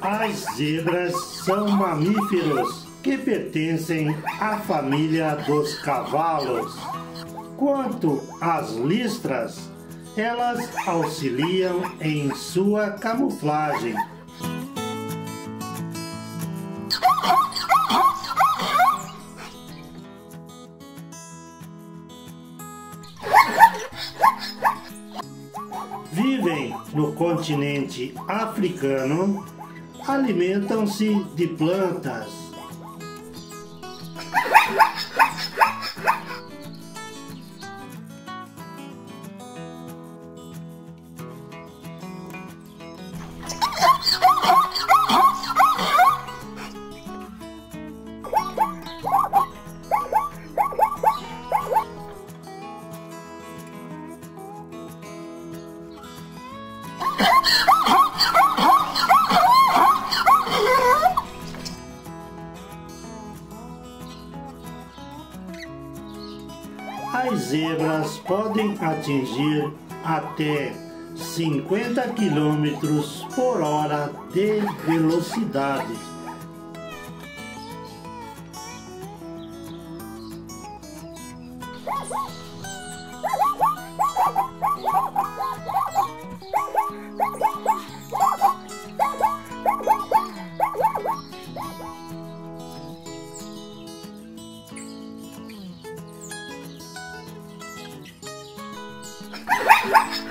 As zebras são mamíferos que pertencem à família dos cavalos. Quanto às listras, elas auxiliam em sua camuflagem. Vivem no continente africano, alimentam-se de plantas as zebras podem atingir até 50 km por hora de velocidade. Ha ha ha!